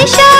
yaşa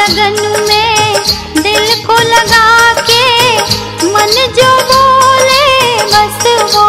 लगन में दिल को लगा के मन जो बोले बस वो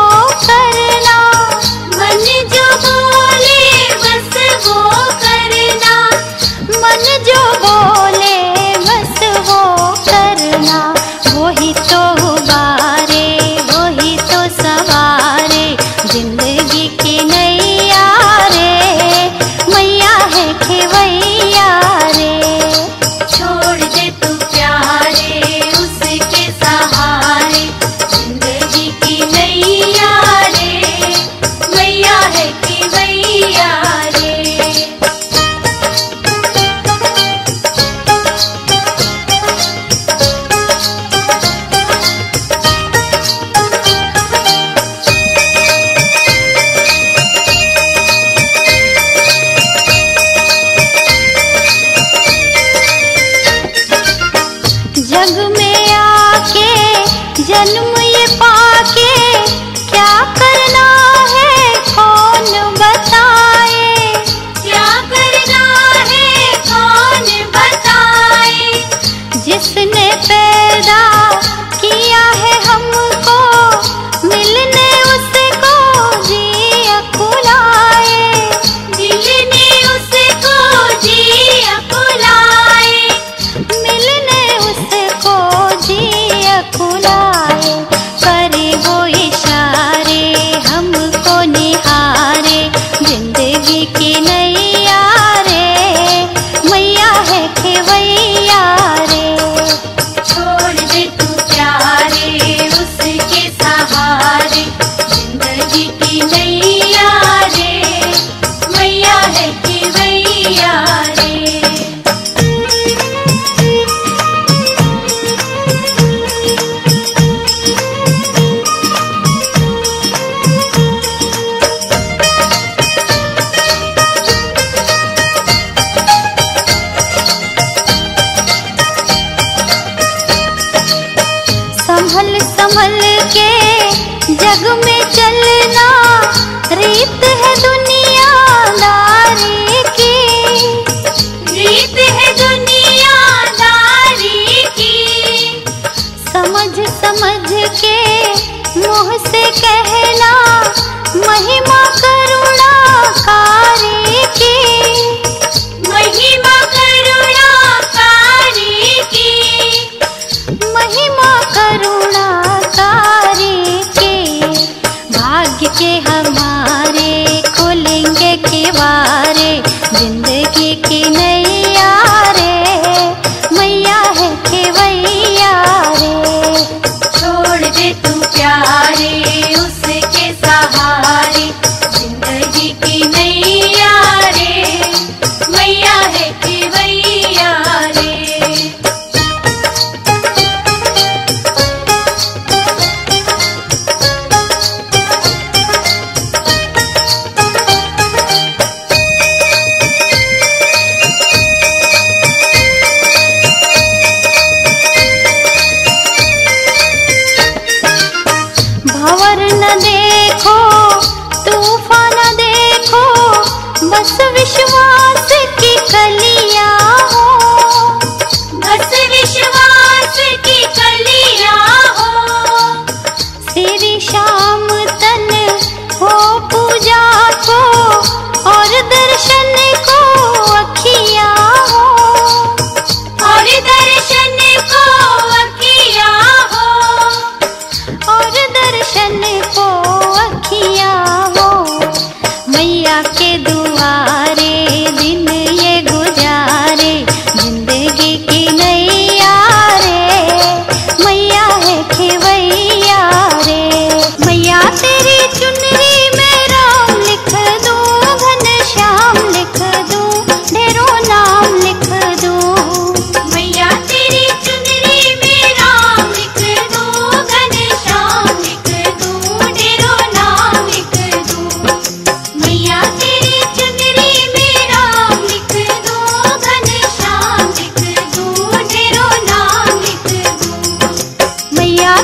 के हाँ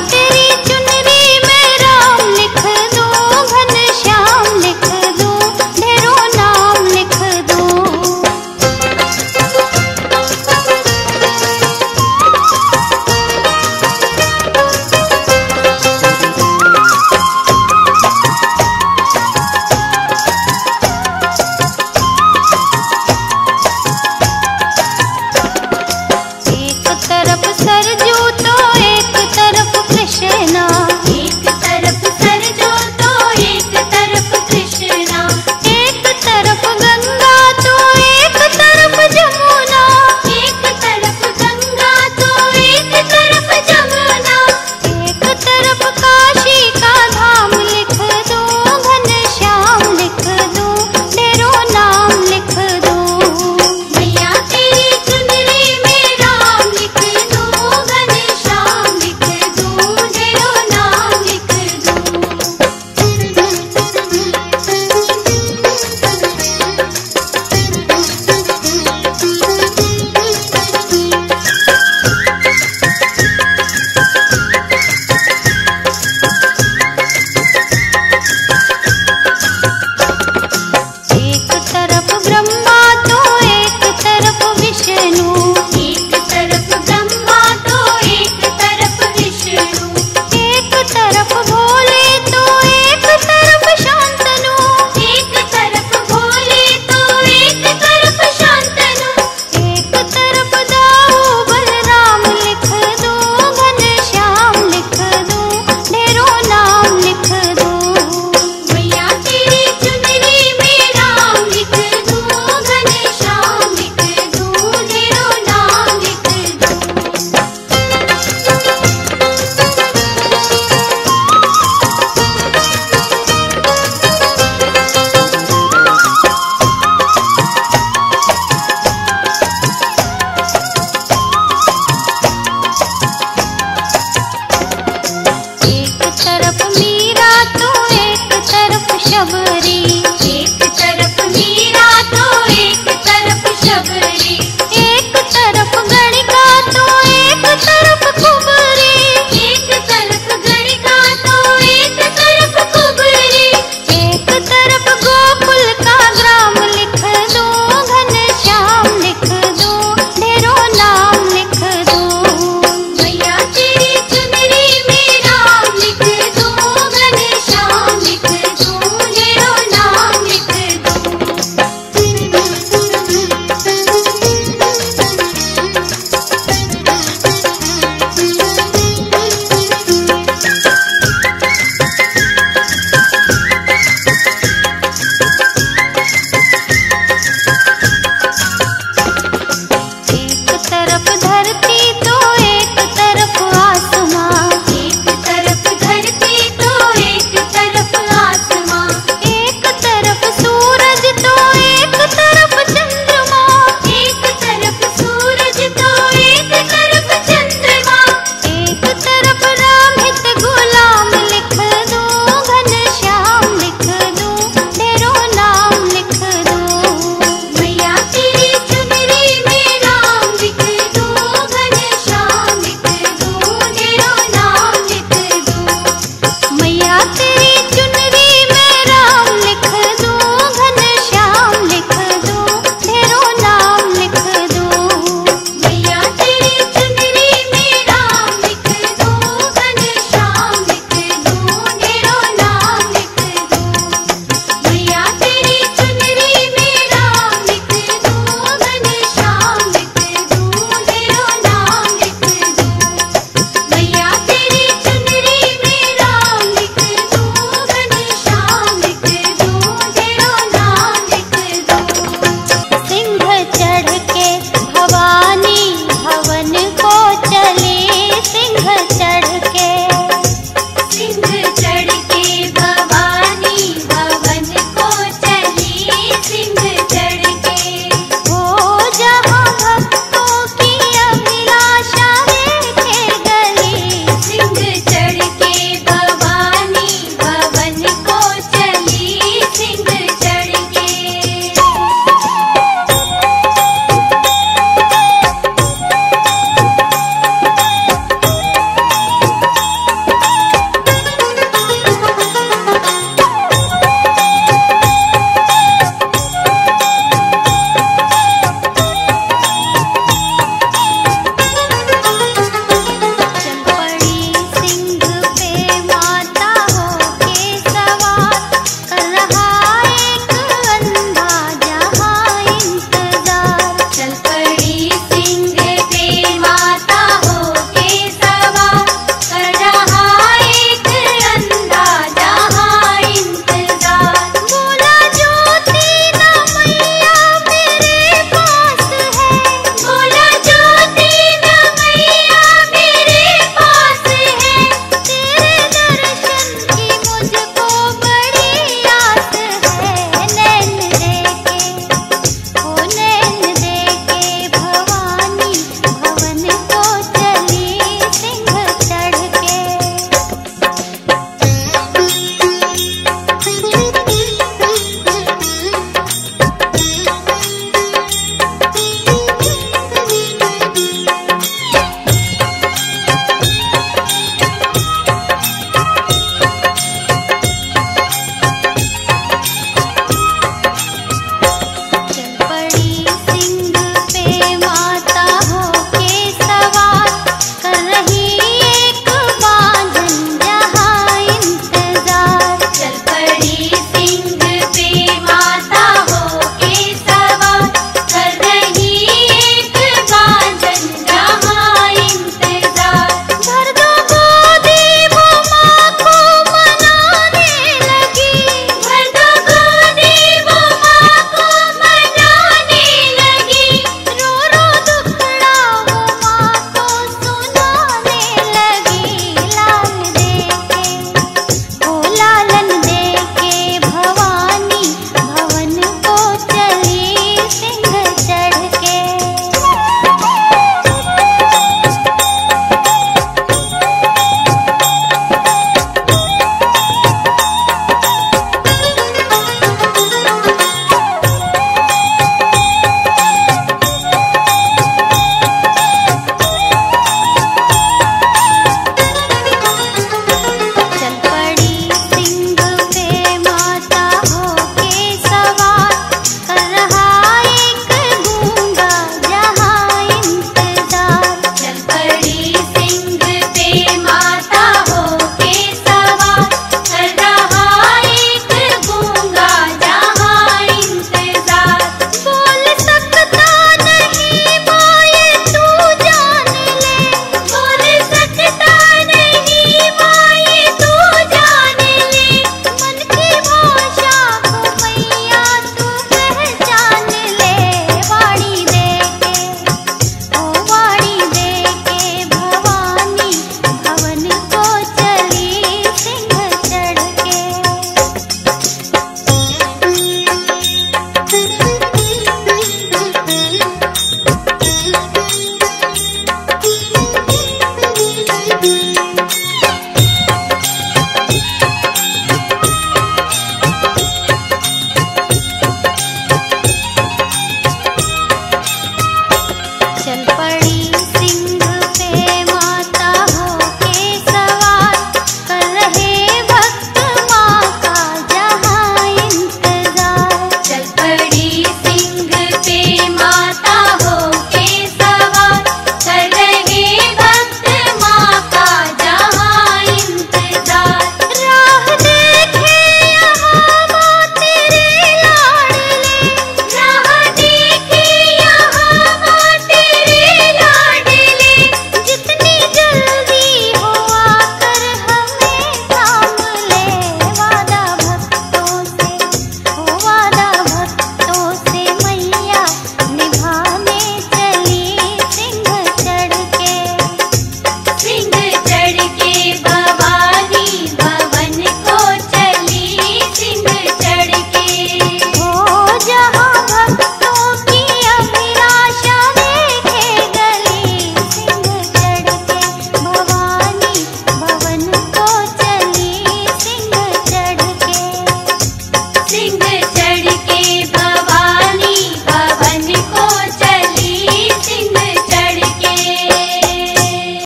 तेरी